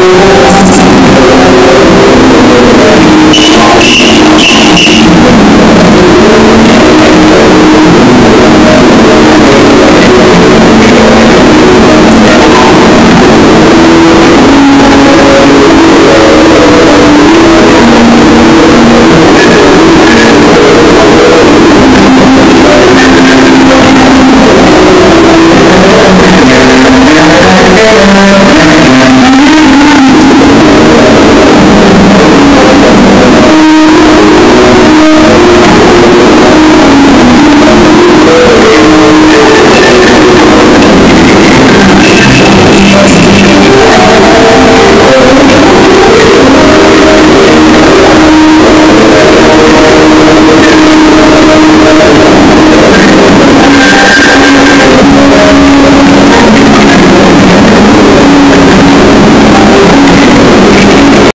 you.